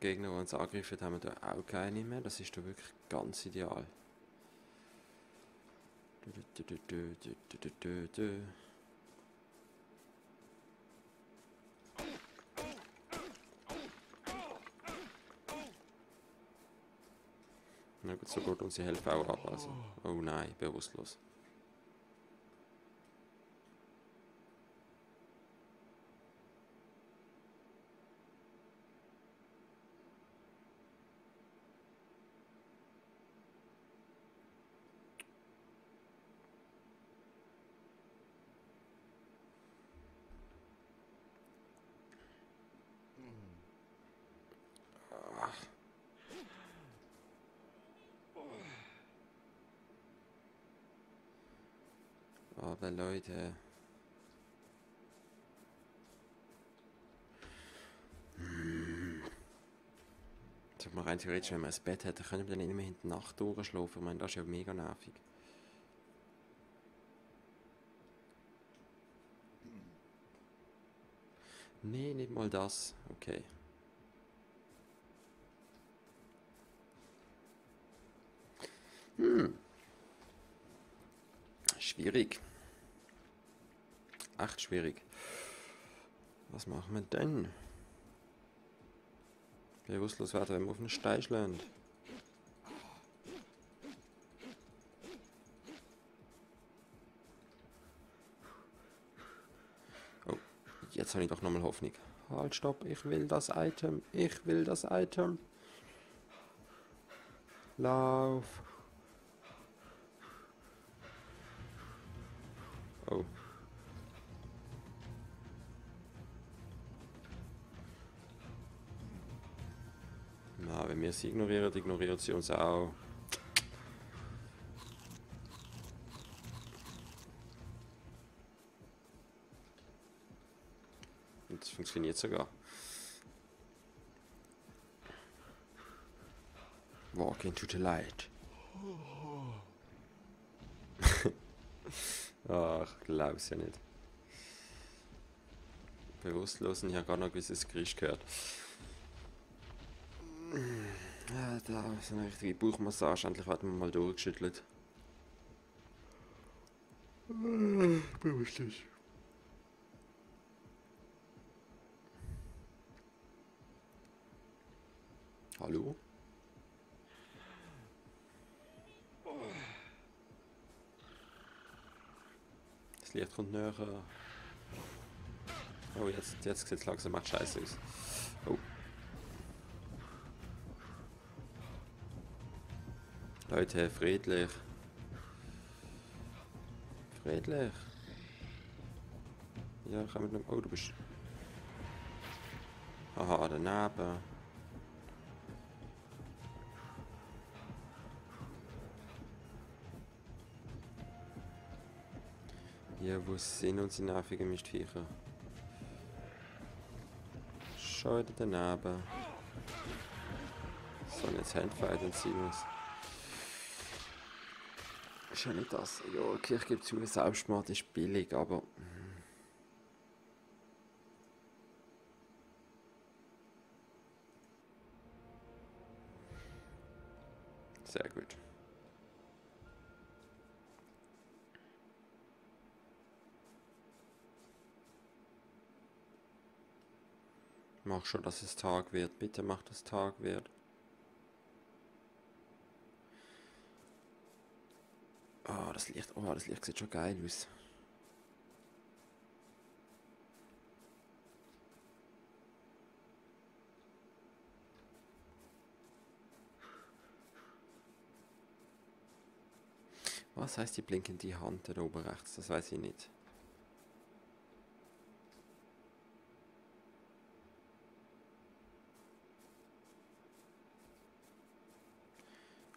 Gegner, die uns angreifen, haben, wir da auch keine mehr. Das ist da wirklich ganz ideal. Na gut, so gut unsere Hilfe auch ab. Also. Oh nein, bewusstlos. Aber Leute. Hm. Sag mal rein theoretisch, wenn man ein Bett hätte, können wir dann in der Nacht durchschlafen. Ich meine, das ist ja mega nervig. Nee, nicht mal das. Okay. Hm. Schwierig. Echt schwierig. Was machen wir denn? Bewusstlos man auf den Stein schlägt. Oh, jetzt habe ich doch nochmal Hoffnung. Halt, stopp, ich will das Item, ich will das Item. Lauf. Wir sie ignorieren, ignoriert sie uns auch. Und das funktioniert sogar. Walk into the light. Ach, glaub's ja nicht. Bewusstlos und ich habe gar noch gewisses Geräusch gehört. Ja, da ist eine richtige Bauchmassage. Endlich werden wir mal durchgeschüttelt. Bewusstlos. Hallo? Das Licht kommt näher. Oh, jetzt, jetzt sieht es langsam macht scheiße aus. Oh. Leute, friedlich. Friedlich. Ja, ich mit einem. Oh, du bist. Aha, daneben. Ja, wo sind unsere nervigen Mistviecher? Wieder daneben. So, jetzt Handfight und Sinus. Ist ja nicht das. Ja, okay, ich gebe zu, Selbstmord ist billig, aber. Sehr gut. Mach schon, dass es Tag wird. Bitte mach, dass Tag wird. Oh, das Licht, oh, das Licht sieht schon geil aus. Was heißt die blinkende Hand da oben rechts? Das weiß ich nicht.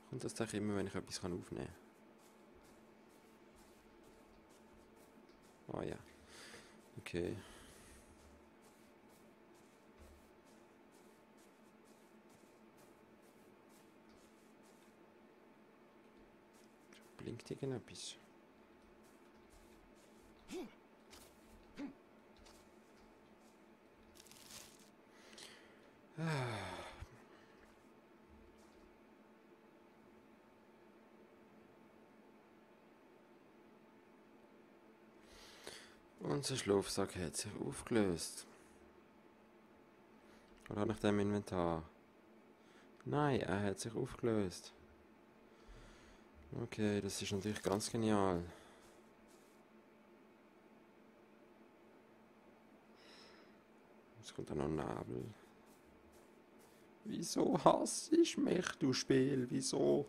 Kommt das doch immer, wenn ich etwas aufnehmen kann? Oh ja. Okay. Blinkt hier. Genau ah. Unser Schlafsack hat sich aufgelöst. Oder nach dem Inventar? Nein, er hat sich aufgelöst. Okay, das ist natürlich ganz genial. Jetzt kommt dann noch Nebel. Wieso hasse ich mich, du Spiel? Wieso?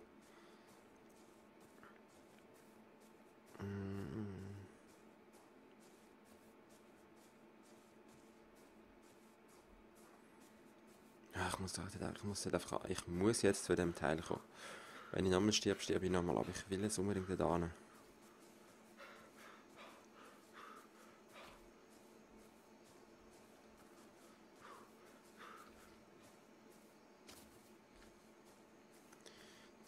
Ich muss doch ich muss einfach, ich muss jetzt zu dem Teil kommen. Wenn ich nochmal stirb, sterbe ich nochmal, aber ich will es unbedingt da hin.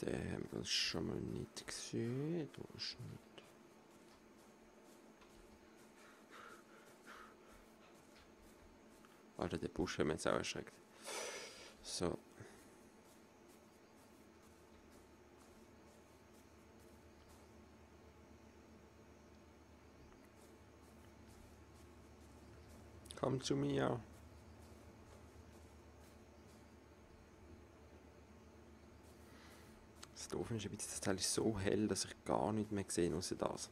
Den haben wir schon mal nicht gesehen. Da ist nicht. Alter, der Busch hat mich jetzt auch erschreckt. So. Komm zu mir. Das Doofe ist, das Teil ist so hell, dass ich gar nicht mehr sehe, außer das.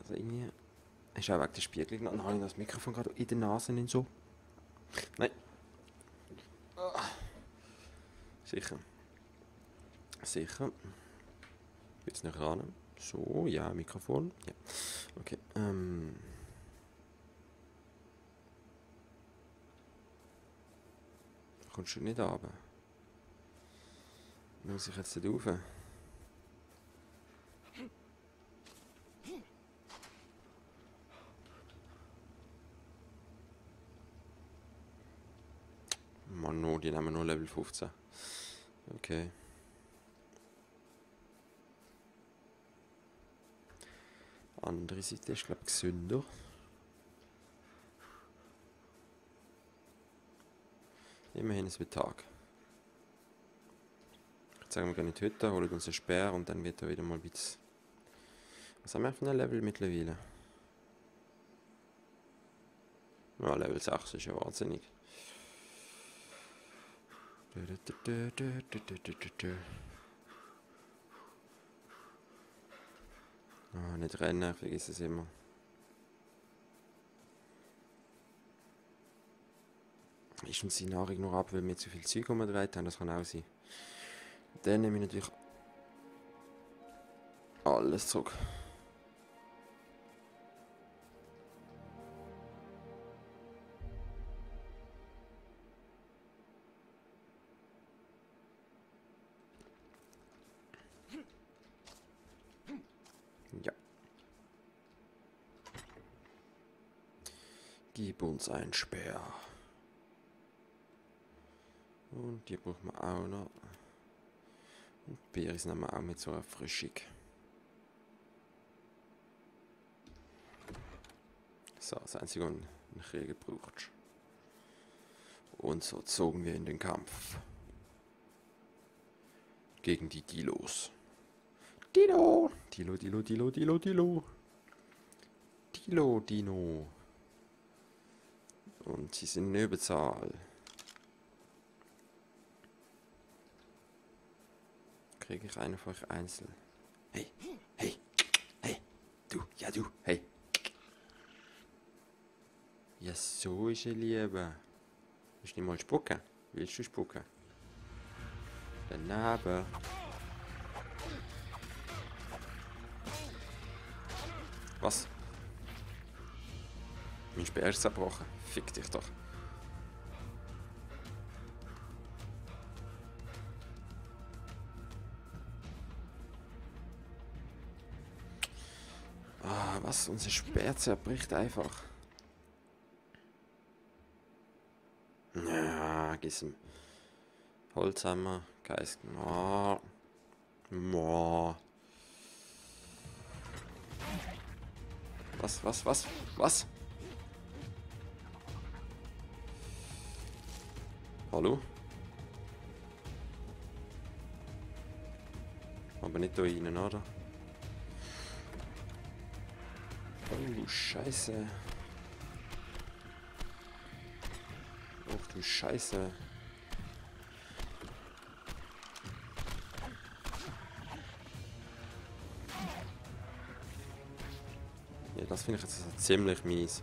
Also irgendwie... Ist auch wegen der Spiegelung. Dann habe ich das Mikrofon gerade in der Nase und so. Nein. Sicher. Sicher. Jetzt noch ran. So, ja, Mikrofon. Ja. Okay. Ähm. Kommst du nicht runter? Muss ich jetzt nicht rauf? Mann, no, die nehmen nur Level 15. Okay. Andere Seite ist, glaube ich, gesünder. Immerhin ist es Tag. Ich sage, wir in die Hütte, holen uns einen Speer und dann wird er wieder mal ein. Was haben wir für ein Level mittlerweile? Ja, Level 6 ist ja wahnsinnig. Oh, nicht rennen, ich vergesse es immer. Ist uns die Nahrung noch ab, weil wir zu viel Zeug umgedreht haben? Das kann auch sein. Dann nehme ich natürlich alles zurück. Gib uns ein Speer. Und die brauchen wir auch noch. Und Beeres nehmen wir auch mit zur Erfrischung. So, das einzige, was ein Krieger braucht. Und so zogen wir in den Kampf. Gegen die Dilos. Dino! Dilo, Dilo, Dilo, Dilo, Dilo. Dilo, Dino. Und sie sind in Überzahl. Kriege ich euch einzeln? Hey, hey, hey, du, ja du, hey. Ja, so ist er lieber. Willst du nicht mal spucken? Willst du spucken? Daneben. Was? Mein Speer ist zerbrochen. Fick dich doch. Ah, was? Unser Speer zerbricht einfach. Ja, gissen. Holzhammer, Geist. Oh. Oh. Was, was, was, was? Hallo? Aber nicht da rein, oder? du Scheiße. Ach du Scheiße. Ja, das finde ich jetzt ziemlich mies.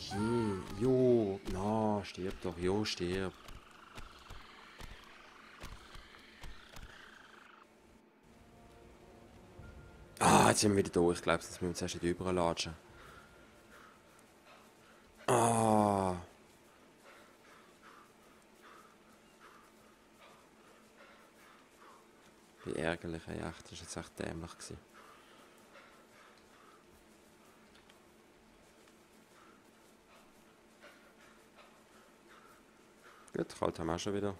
Oh je, jo, na, stirb doch, jo, stirb. Ah, jetzt sind wir wieder da. Ich glaube, jetzt müssen wir zuerst nicht überlatschen. Ah. Wie ärgerlich, echt. Das war jetzt echt dämlich. Gewesen. Kalt haben wir auch schon wieder.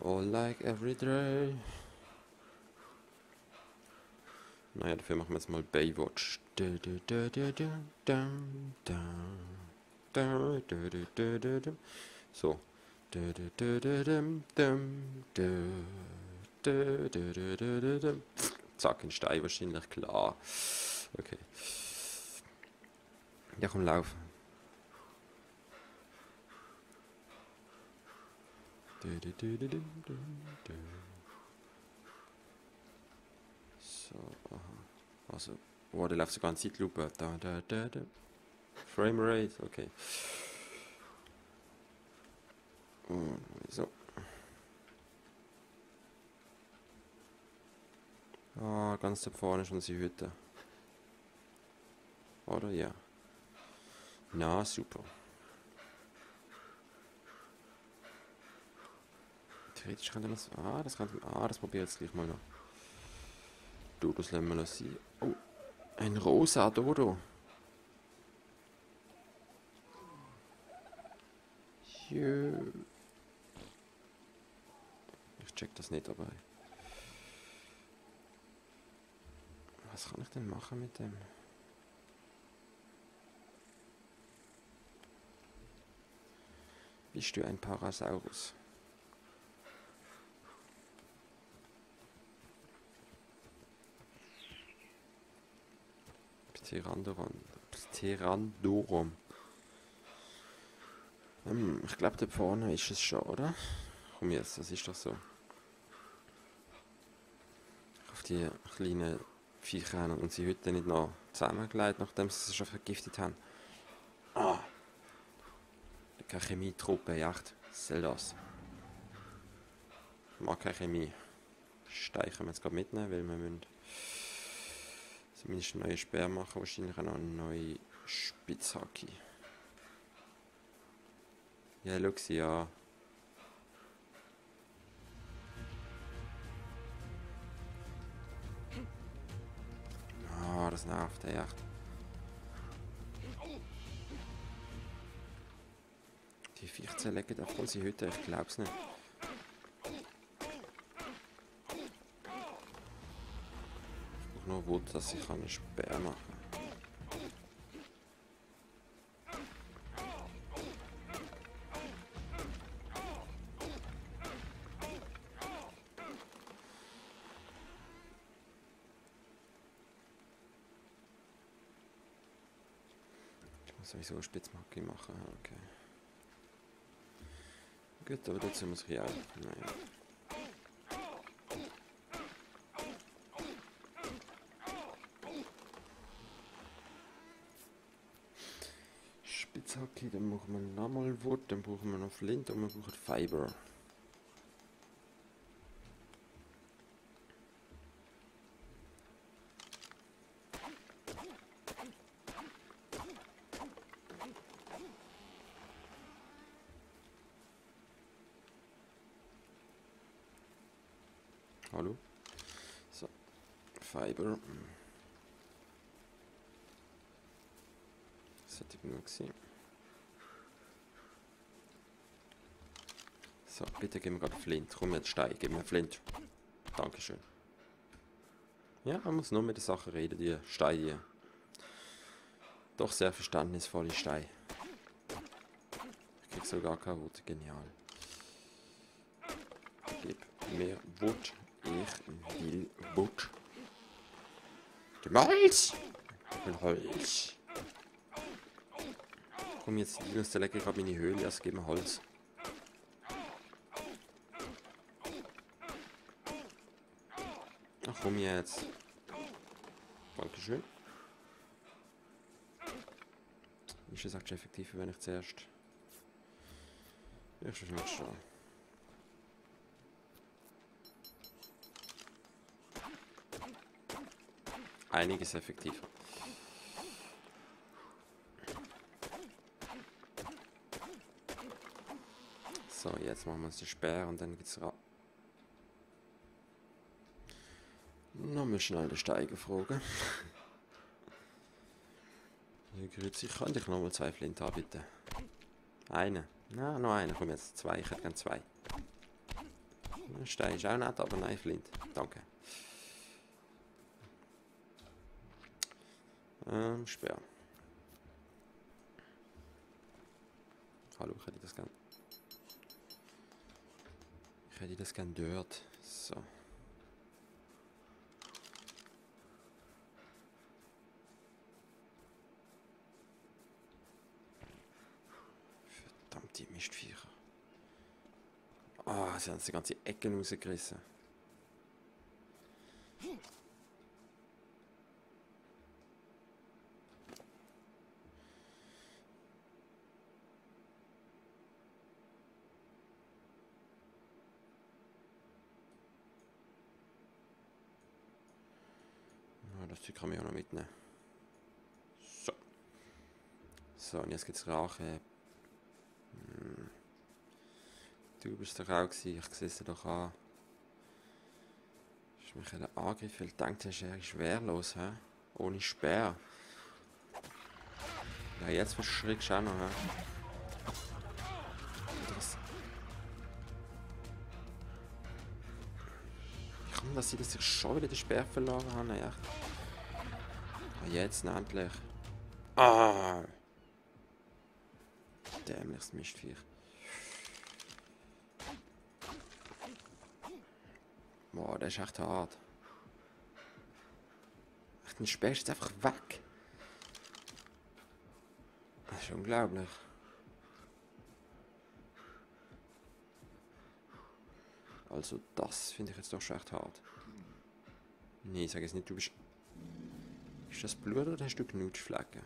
All like every day. Naja, dafür machen wir jetzt mal Baywatch. So. Zack, ein Stein wahrscheinlich, klar. Okay. Ja, komm, lauf. Du, du, du, du, du, du, du. So, aha. Also, oh, da läuft sogar eine Zeitlupe. Da, da, da, da. Frame Rate, okay. Und so. Ah, ganz da vorne ist unsere Hütte. Oder ja. Na, super. Theoretisch könnte das. Ah, das kann. Ah, das probiere ich jetzt gleich mal noch. Lassen wir sein. Oh, ein rosa Dodo. Jö. Ich check das nicht dabei. Was kann ich denn machen mit dem? Bist du ein Parasaurus? Pterandoron. Pterandorum. Hm, ich glaube, da vorne ist es schon, oder? Komm jetzt, das ist doch so. Auf die kleinen Viecher haben und sie heute nicht noch zusammengelegt, nachdem sie sie schon vergiftet haben. Ah! Keine Chemietruppe, echt. Was soll das? Ich mag keine Chemie. Stein wir jetzt gerade mitnehmen, weil wir müssen zumindest neue Speer machen, wahrscheinlich auch noch eine neue Spitzhacke. Ja, schau sie an. Ah, das nervt echt. Die Viecher zerlegen auch unsere Hütte, ich glaub's nicht. Ich brauche nur Wut, dass ich eine Speer machen kann. Ich muss sowieso Spitzmacke machen, okay. Gut, aber dazu muss ich auch. Naja. Spitzhacke, dann brauchen wir nochmal Wood, dann brauchen wir noch Flint und wir brauchen Fiber. Hallo? So, Fiber. Das hätte ich genug gesehen. So, bitte gib mir gerade Flint. Komm jetzt Stein, gib mir Flint. Dankeschön. Ja, man muss nur mit den Sachen reden, die Steine. Doch sehr verständnisvolle Steine. Ich krieg sogar keine Wut, genial. Gib mir Wut, ich will Wut. Gib mir Holz! Ich will Holz. Komm jetzt, die Dinos zerlecke gerade meine Höhle, also gib mir Holz. Ach komm jetzt. Dankeschön. Ist es auch effektiver, wenn ich zuerst... Ich schon nicht schon. Einiges effektiver. So, jetzt machen wir uns den Speer und dann geht's ra. Nochmal schnell den Steiger fragen. Grüezi, ich kann dich nochmal zwei Flint haben, bitte. Eine. Na, noch eine. Komm jetzt, zwei. Ich hätte gerne zwei. Der Stein ist auch nett, aber nein, Flint. Danke. Ähm, Speer. Hallo, ich hätte das gern. Ich hätte das gern dort. So. Die Mistviecher. Ah, oh, sie haben die ganze Ecke rausgerissen. Das Zeug kann man ja noch mitnehmen. So. So, und jetzt geht's Rache. Hm. Du bist doch auch gewesen, ich sehe es doch an. Ist mich ein Angriff, weil ich dachte, er ist schwerlos, hä? Ohne Speer. Ja, jetzt verschrickst du auch noch, hä? Kann das sein, dass ich schon wieder den Speer verloren habe? Echt? Ah, jetzt endlich. Ah! Dämliches Mistviech. Boah, der ist echt hart. Echt, mein Speer ist jetzt einfach weg. Das ist unglaublich. Also das finde ich jetzt doch schon echt hart. Nee, sag jetzt nicht, du bist... Ist das Blut oder hast du Knutschflecken?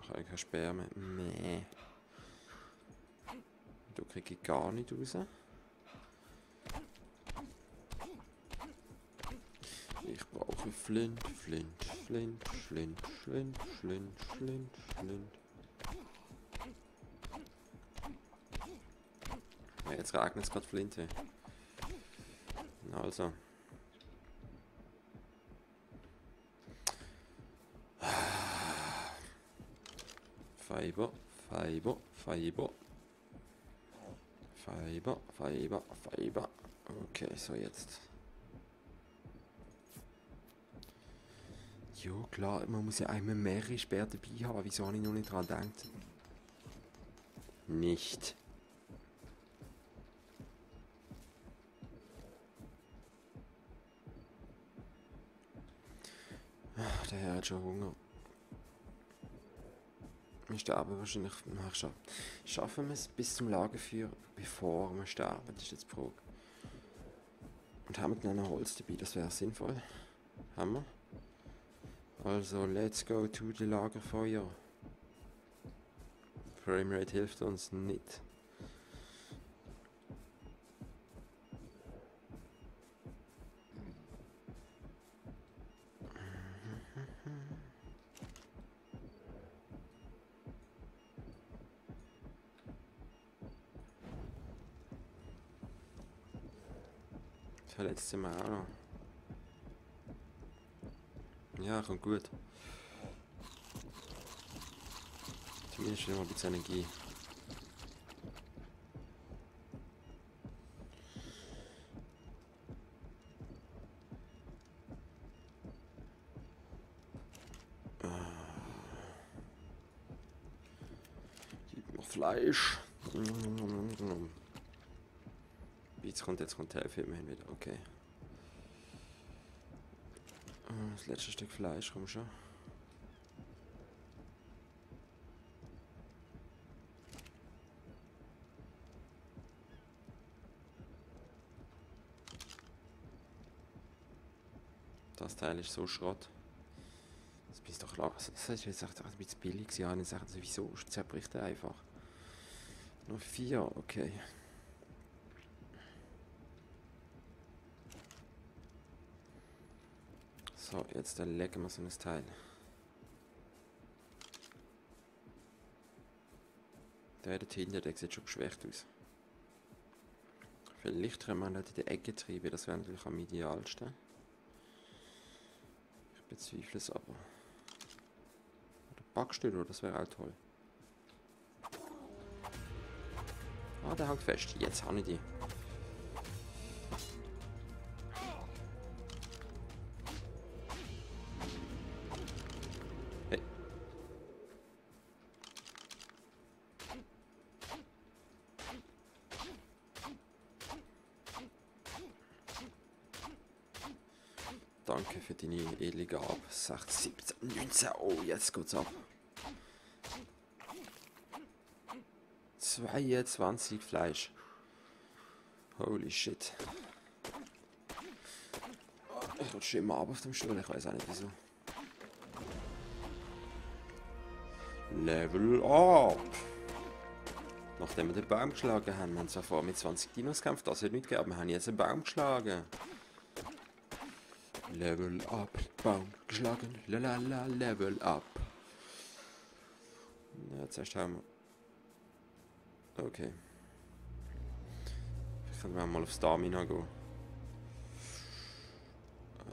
Ach, ich Speer mehr. Nee. Du kriege ich gar nicht raus. Brauche Flint, Flint, Flint, Flint, Flint, Flint, Flint, Flint. Ja, jetzt regnet es gerade Flinte. Also. Fiber, Fiber, Fiber. Fiber, Fiber, Fiber. Okay, so jetzt. Jo, klar, man muss ja einmal mehrere Sperr dabei haben. Wieso habe ich noch nicht dran gedacht? Nicht. Ach, der Herr hat schon Hunger. Wir sterben wahrscheinlich nach Scha Schaffen wir es bis zum Lagerfeuer, bevor wir sterben? Das ist jetzt die Frage. Und haben wir dann noch Holz dabei? Das wäre sinnvoll. Haben wir? Also, let's go to the Lagerfeuer. Framerate hilft uns nicht. Ja, kommt gut. Zumindest immer ein bisschen Energie. Fleisch. Jetzt kommt, jetzt kommt der Film hin wieder. Okay. Das letzte Stück Fleisch, komm schon. Das Teil ist so Schrott. Das ist doch klar. Das ist jetzt echt ein bisschen billig. Ja, dann sagen sie, wieso zerbricht er einfach. Nur vier, okay. So, jetzt legen wir so ein Teil. Der da hinten, der sieht schon geschwächt aus. Vielleicht können wir nicht in die Ecke treiben, das wäre natürlich am idealsten. Ich bezweifle es aber. Oder Backstühle, das wäre auch toll. Ah, der hängt fest. Jetzt habe ich die. Danke für deine edle Gabe. 16, 17, 19. Oh, jetzt geht's ab. 22 Fleisch. Holy shit. Ich rutsche immer ab auf dem Stuhl, ich weiß auch nicht wieso. Level up! Nachdem wir den Baum geschlagen haben, wir haben zwar vorher mit 20 Dinos gekämpft, das hat nicht gegeben, wir haben jetzt einen Baum geschlagen. Level up, Baum geschlagen, lalala, Level up. Haben wir Okay. Ich kann mal auf Stamina gehen.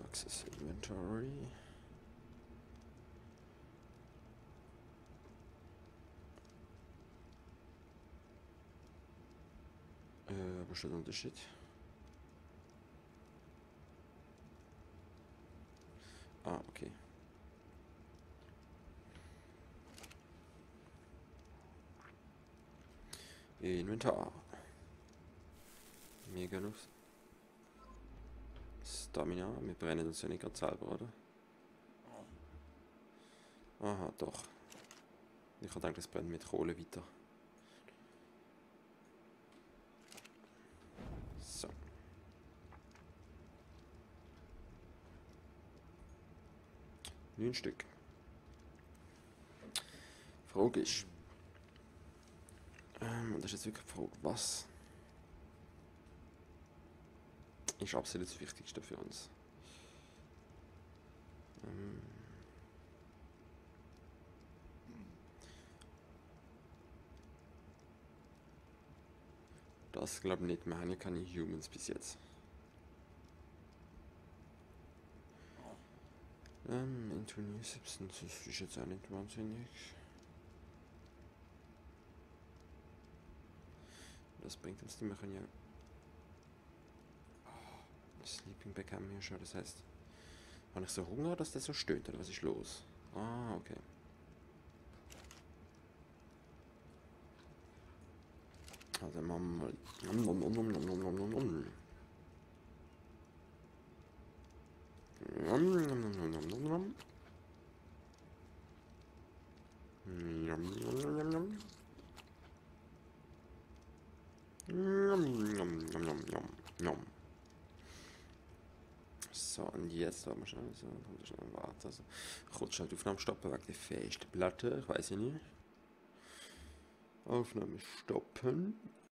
Access Inventory. Äh, was ist der Unterschied? Ah, okay. Inventar. Mir genug. Stamina. Wir brennen uns ja nicht gerade selber, oder? Aha, doch. Ich habe gedacht, es brennt mit Kohle weiter. So. Neun Stück. Frage ist, ähm, das ist jetzt wirklich die Frage, was ist absolut das Wichtigste für uns? Ähm, das glaube ich nicht, wir haben ja keine Humans bis jetzt. Ähm, into new substances ist jetzt auch nicht wahnsinnig. Das bringt uns. Wir können ja... Oh, Sleeping Bag haben wir schon. Das heißt, habe ich so Hunger, dass der so stöhnt? Oder was ist los? Ah, okay. Also machen wir mal... Nom, nom, nom, nom, nom, nom, nom, nom. Nom, nom, nom. So, und jetzt haben wir schon so, schon warten. Also, kurz schnell die Aufnahme stoppen wegen der festen Platte, ich weiß nicht. Aufnahme stoppen.